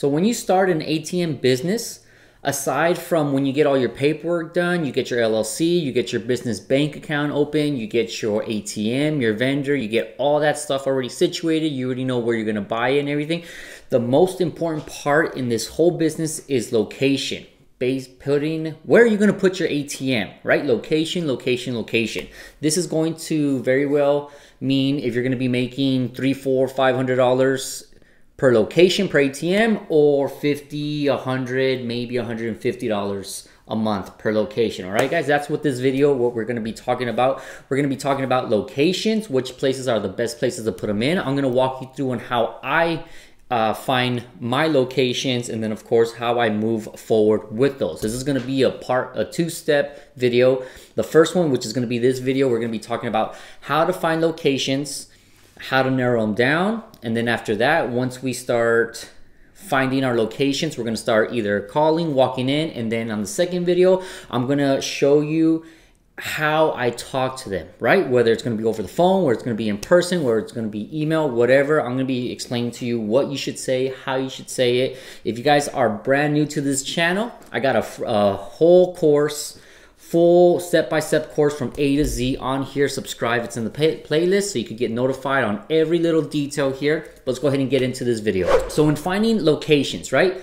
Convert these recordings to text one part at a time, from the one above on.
So when you start an ATM business, aside from when you get all your paperwork done, you get your LLC, you get your business bank account open, you get your ATM, your vendor, you get all that stuff already situated, you already know where you're gonna buy it and everything. The most important part in this whole business is location. Base putting where are you going to put your ATM, right? Location, location, location. This is going to very well mean if you're going to be making three, four, five hundred dollars per location per ATM or 50, 100, maybe 150 dollars a month per location. All right, guys, that's what this video, what we're gonna be talking about. We're gonna be talking about locations, which places are the best places to put them in. I'm gonna walk you through on how I uh, find my locations and then of course how I move forward with those. This is to be a part, a two-step video. The first one, which is to be this video, we're to be talking about how to find locations, how to narrow them down, and then after that, once we start finding our locations, we're to start either calling, walking in, and then on the second video, I'm to show you how I talk to them, right? Whether it's to be over the phone, where it's to be in person, where it's to be email, whatever. I'm to be explaining to you what you should say, how you should say it. If you guys are brand new to this channel, I got a, a whole course, full step-by-step course from A to Z on here. Subscribe, it's in the pay playlist so you can get notified on every little detail here. Let's go ahead and get into this video. So when finding locations, right?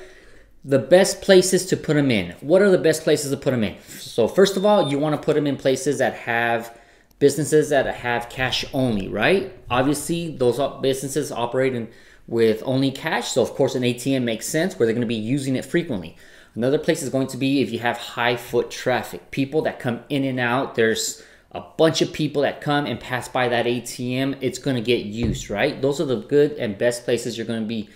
the best places to put them in. What are the best places to put them in? So first of all, you want to put them in places that have businesses that have cash only, right? Obviously, those businesses operating with only cash. So of course, an ATM makes sense where they're going to be using it frequently. Another place is going to be if you have high foot traffic, people that come in and out. There's a bunch of people that come and pass by that ATM. It's going to get used, right? Those are the good and best places you're going to be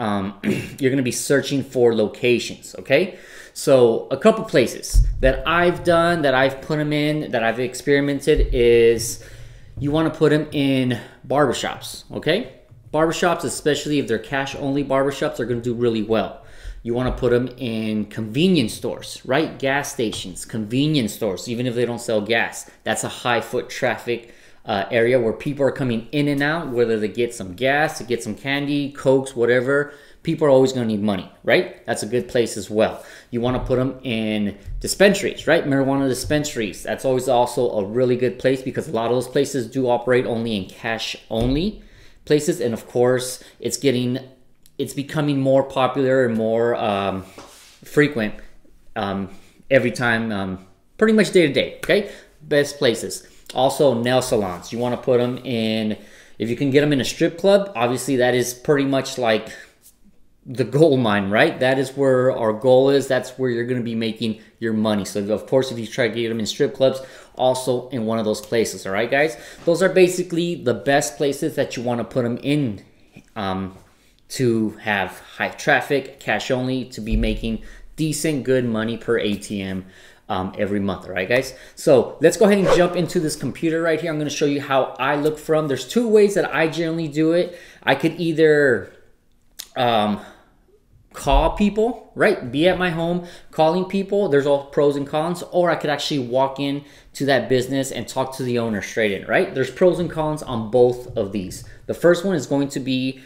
um, you're going to be searching for locations, okay? So a couple places that I've done, that I've put them in, that I've experimented is you want to put them in barbershops, okay? Barbershops, especially if they're cash only barbershops, are going to do really well. You want to put them in convenience stores, right? Gas stations, convenience stores, even if they don't sell gas. That's a high foot traffic uh, area where people are coming in and out, whether they get some gas, to get some candy, cokes, whatever. People are always going to need money, right? That's a good place as well. You want to put them in dispensaries, right? Marijuana dispensaries. That's always also a really good place because a lot of those places do operate only in cash only places, and of course, it's getting, it's becoming more popular and more um, frequent um, every time, um, pretty much day to day. Okay, best places. Also, nail salons. You want to put them in, if you can get them in a strip club, obviously that is pretty much like the gold mine, right? That is where our goal is. That's where you're going to be making your money. So, of course, if you try to get them in strip clubs, also in one of those places, all right, guys? Those are basically the best places that you want to put them in um, to have high traffic, cash only, to be making decent, good money per ATM um, every month, all right, guys? So let's go ahead and jump into this computer right here. I'm gonna show you how I look from. There's two ways that I generally do it. I could either um, call people, right? Be at my home calling people. There's all pros and cons. Or I could actually walk in to that business and talk to the owner straight in, right? There's pros and cons on both of these. The first one is going to be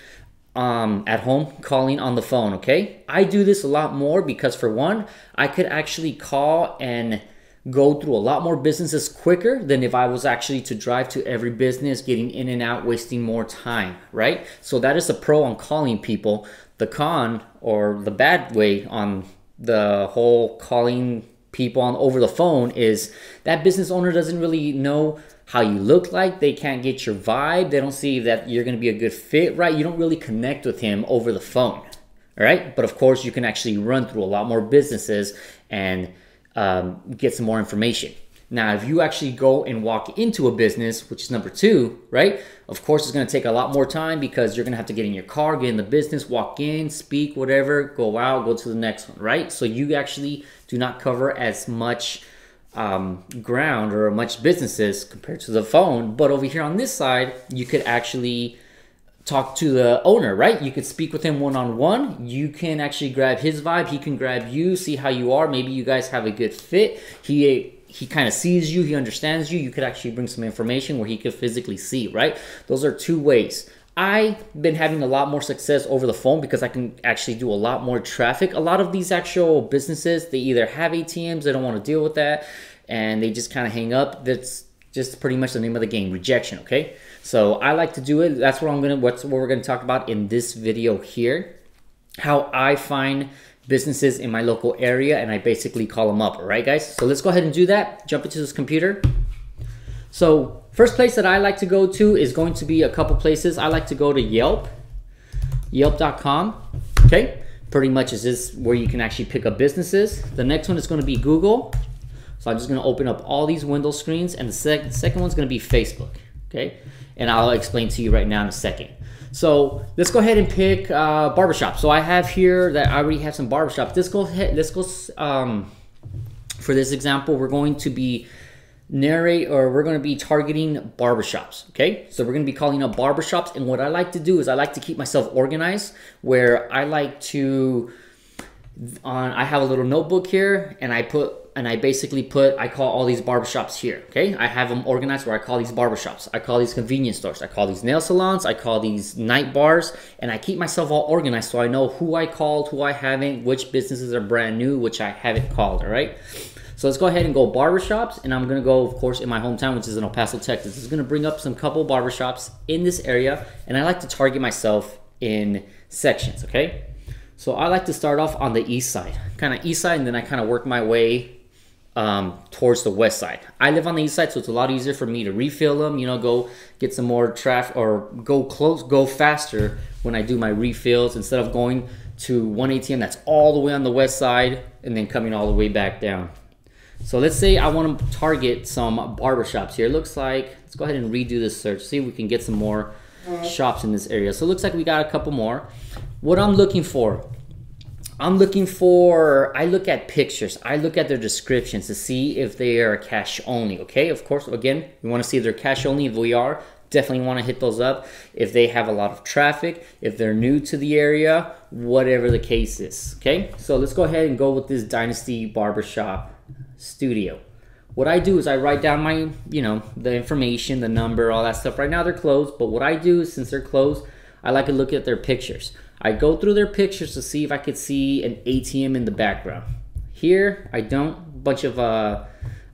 um, at home calling on the phone, okay? I do this a lot more because for one, I could actually call and go through a lot more businesses quicker than if I was actually to drive to every business, getting in and out, wasting more time, right? So that is a pro on calling people. The con or the bad way on the whole calling people on over the phone is that business owner doesn't really know how you look like. They can't get your vibe. They don't see that you're going to be a good fit, right? You don't really connect with him over the phone, all right? But of course, you can actually run through a lot more businesses and um, get some more information. Now, if you actually go and walk into a business, which is number two, right? Of course, it's going to take a lot more time because you're going to have to get in your car, get in the business, walk in, speak, whatever, go out, go to the next one, right? So you actually do not cover as much um, ground or much businesses compared to the phone. But over here on this side, you could actually talk to the owner, right? You could speak with him one on one. You can actually grab his vibe. He can grab you, see how you are. Maybe you guys have a good fit. He he kind of sees you. He understands you. You could actually bring some information where he could physically see, right? Those are two ways. I've been having a lot more success over the phone because I can actually do a lot more traffic. A lot of these actual businesses, they either have ATMs, they don't want to deal with that, and they just kind of hang up. That's just pretty much the name of the game, rejection, okay? So I like to do it. That's what I'm gonna, what's what we're gonna talk about in this video here. How I find businesses in my local area and I basically call them up, all right guys? So let's go ahead and do that. Jump into this computer. So first place that I like to go to is going to be a couple places. I like to go to Yelp, yelp.com, okay? Pretty much is this where you can actually pick up businesses. The next one is gonna be Google. So I'm just gonna open up all these window screens and the sec second one's gonna be Facebook, okay? And I'll explain to you right now in a second. So let's go ahead and pick uh, barbershop. So I have here that I already have some barbershop. Let's go ahead, let's go, um, for this example, we're going to be narrate or we're going to be targeting barbershops okay so we're going to be calling up barbershops and what i like to do is i like to keep myself organized where i like to on i have a little notebook here and i put and i basically put i call all these barbershops here okay i have them organized where i call these barbershops i call these convenience stores i call these nail salons i call these night bars and i keep myself all organized so i know who i called who i haven't which businesses are brand new which i haven't called all right so let's go ahead and go barbershops. And I'm to go, of course, in my hometown, which is in El Paso, Texas. Going to bring up some couple barbershops in this area. And I like to target myself in sections, okay? So I like to start off on the east side, kind of east side, and then I kind of work my way um, towards the west side. I live on the east side, so it's a lot easier for me to refill them, you know, go get some more traffic or go close, go faster when I do my refills instead of going to one ATM that's all the way on the west side and then coming all the way back down. So let's say I want to target some barbershops here. It looks like, let's go ahead and redo this search, see if we can get some more shops in this area. So it looks like we got a couple more. What I'm looking for, I'm looking for, I look at pictures. I look at their descriptions to see if they are cash only, okay? Of course, again, want to see if they're cash only. If we are, definitely want to hit those up. If they have a lot of traffic, if they're new to the area, whatever the case is, okay? So let's go ahead and go with this Dynasty Barbershop studio. What I do is I write down my, you know, the information, the number, all that stuff. Right now they're closed, but what I do is since they're closed, I like to look at their pictures. I go through their pictures to see if I could see an ATM in the background. Here, I don't. Bunch of uh,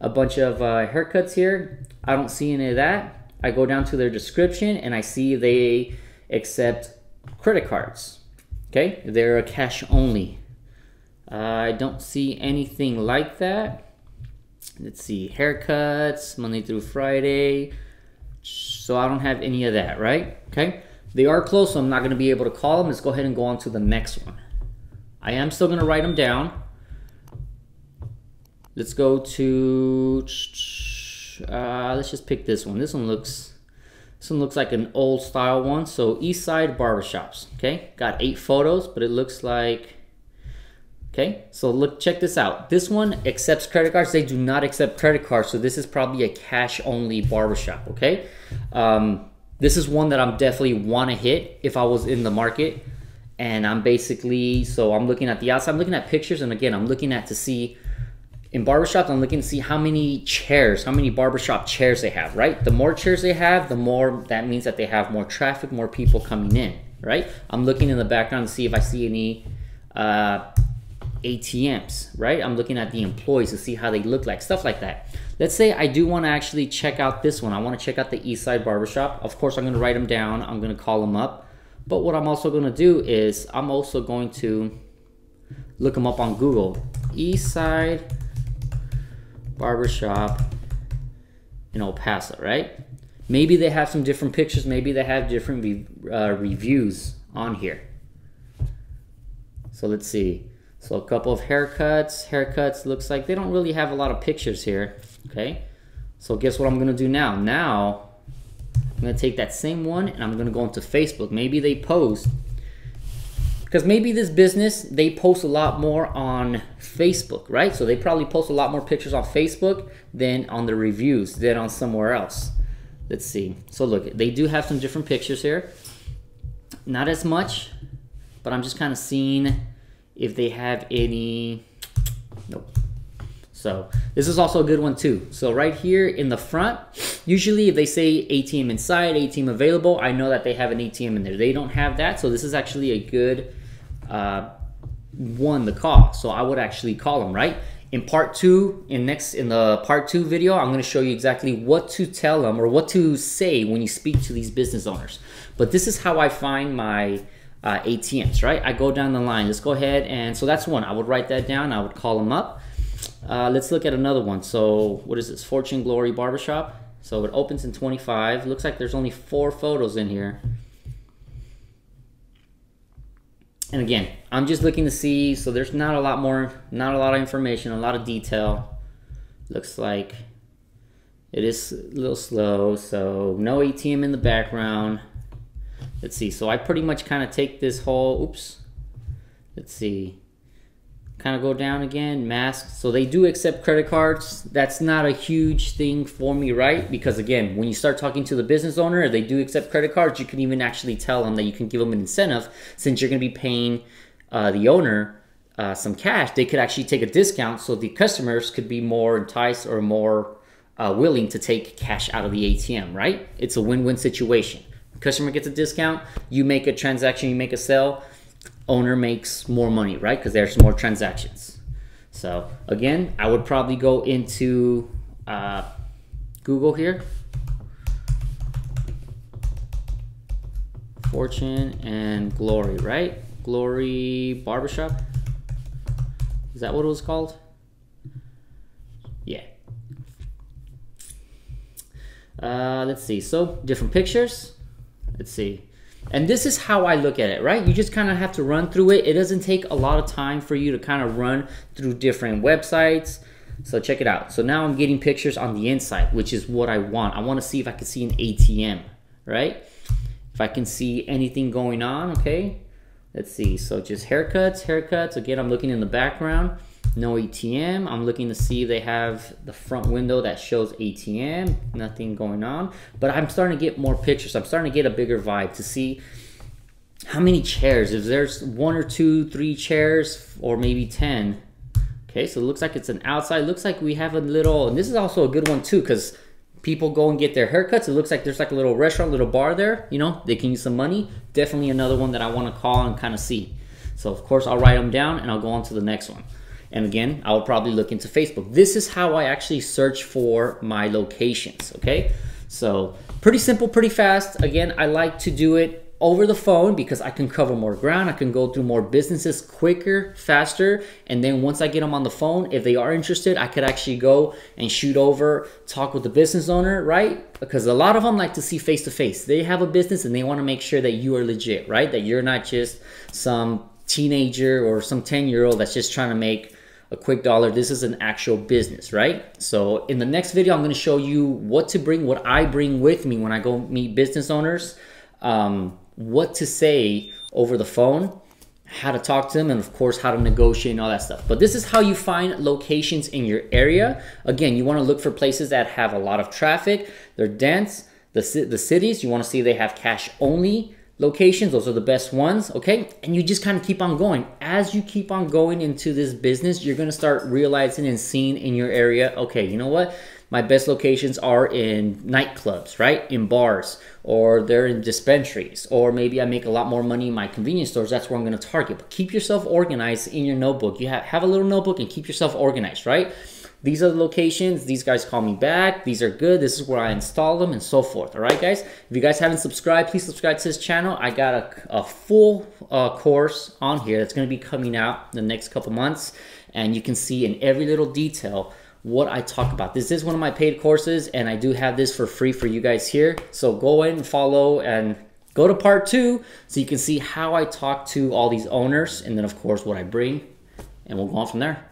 a bunch of uh, haircuts here. I don't see any of that. I go down to their description and I see they accept credit cards. Okay, they're a cash only. Uh, I don't see anything like that let's see, haircuts, Monday through Friday. So I don't have any of that, right? Okay. They are close, so I'm not going to be able to call them. Let's go ahead and go on to the next one. I am still going to write them down. Let's go to, uh, let's just pick this one. This one looks, this one looks like an old style one. So East Side Barbershops, okay? Got eight photos, but it looks like Okay, so look, check this out. This one accepts credit cards. They do not accept credit cards, so this is probably a cash-only barbershop. Okay, um, this is one that I'm definitely want to hit if I was in the market, and I'm basically so I'm looking at the outside. I'm looking at pictures, and again, I'm looking at to see in barbershops. I'm looking to see how many chairs, how many barbershop chairs they have. Right, the more chairs they have, the more that means that they have more traffic, more people coming in. Right, I'm looking in the background to see if I see any. Uh, ATMs, right? I'm looking at the employees to see how they look like, stuff like that. Let's say I do want to actually check out this one. I want to check out the East Side Barbershop. Of course, I'm going to write them down. I'm going to call them up. But what I'm also going to do is I'm also going to look them up on Google. East Side Barbershop in El Paso, right? Maybe they have some different pictures. Maybe they have different re uh, reviews on here. So let's see. So a couple of haircuts. Haircuts looks like they don't really have a lot of pictures here. Okay. So guess what I'm to do now? Now I'm to take that same one and I'm to go into Facebook. Maybe they post because maybe this business they post a lot more on Facebook, right? So they probably post a lot more pictures on Facebook than on the reviews than on somewhere else. Let's see. So look, they do have some different pictures here. Not as much, but I'm just kind of seeing if they have any, nope. So this is also a good one too. So right here in the front, usually if they say ATM inside, ATM available, I know that they have an ATM in there. They don't have that, so this is actually a good uh, one to call. So I would actually call them, right? In part two, in next in the part two video, I'm going to show you exactly what to tell them or what to say when you speak to these business owners. But this is how I find my uh, ATMs, right? I go down the line. Let's go ahead and so that's one. I would write that down. I would call them up. Uh, let's look at another one. So what is this? Fortune Glory Barbershop. So it opens in 25. Looks like there's only four photos in here. And again, I'm just looking to see. So there's not a lot more, not a lot of information, a lot of detail. Looks like it is a little slow. So no ATM in the background. Let's see. So I pretty much kind of take this whole, oops. Let's see kind of go down again masks. So they do accept credit cards. That's not a huge thing for me right? Because again when you start talking to the business owner they do accept credit cards you can even actually tell them that you can give them an incentive since you're going to be paying uh, the owner uh, some cash. They could actually take a discount so the customers could be more enticed or more uh, willing to take cash out of the atm right? It's a win-win situation. Customer gets a discount you make a transaction you make a sale owner makes more money, right? Because there's more transactions. So again, I would probably go into uh, Google here. Fortune and Glory, right? Glory Barbershop. Is that what it was called? Yeah. Uh, let's see. So different pictures. Let's see. And this is how I look at it, right? You just kind of have to run through it. It doesn't take a lot of time for you to kind of run through different websites. So check it out. So now I'm getting pictures on the inside, which is what I want. I want to see if I can see an ATM, right? If I can see anything going on, okay? Let's see. So just haircuts, haircuts. Again, I'm looking in the background no ATM. I'm looking to see if they have the front window that shows ATM, nothing going on. But I'm starting to get more pictures. I'm starting to get a bigger vibe to see how many chairs. If there's one or two, three chairs, or maybe 10. Okay, so it looks like it's an outside. Looks like we have a little, and this is also a good one too, because people go and get their haircuts. It looks like there's like a little restaurant, little bar there. You know, they can use some money. Definitely another one that I want to call and kind of see. So of course I'll write them down and I'll go on to the next one. And again, I will probably look into Facebook. This is how I actually search for my locations, okay? So pretty simple, pretty fast. Again, I like to do it over the phone because I can cover more ground. I can go through more businesses quicker, faster. And then once I get them on the phone, if they are interested, I could actually go and shoot over, talk with the business owner, right? Because a lot of them like to see face to face. They have a business and they want to make sure that you are legit, right? That you're not just some teenager or some 10 year old that's just trying to make a quick dollar. This is an actual business, right? So in the next video, I'm going to show you what to bring, what I bring with me when I go meet business owners, um, what to say over the phone, how to talk to them, and of course, how to negotiate and all that stuff. But this is how you find locations in your area. Again, you want to look for places that have a lot of traffic. They're dense. The, the cities, you want to see they have cash only locations. Those are the best ones, okay? And you just kind of keep on going. As you keep on going into this business, you're gonna start realizing and seeing in your area, okay, you know what? My best locations are in nightclubs, right? In bars, or they're in dispensaries, or maybe I make a lot more money in my convenience stores. That's where I'm gonna target. But keep yourself organized in your notebook. You have, have a little notebook and keep yourself organized, right? These are the locations. These guys call me back. These are good. This is where I install them and so forth. All right, guys. If you guys haven't subscribed, please subscribe to this channel. I got a, a full uh, course on here that's going to be coming out in the next couple months. And you can see in every little detail what I talk about. This is one of my paid courses and I do have this for free for you guys here. So go in and follow and go to part two so you can see how I talk to all these owners and then of course what I bring and we'll go on from there.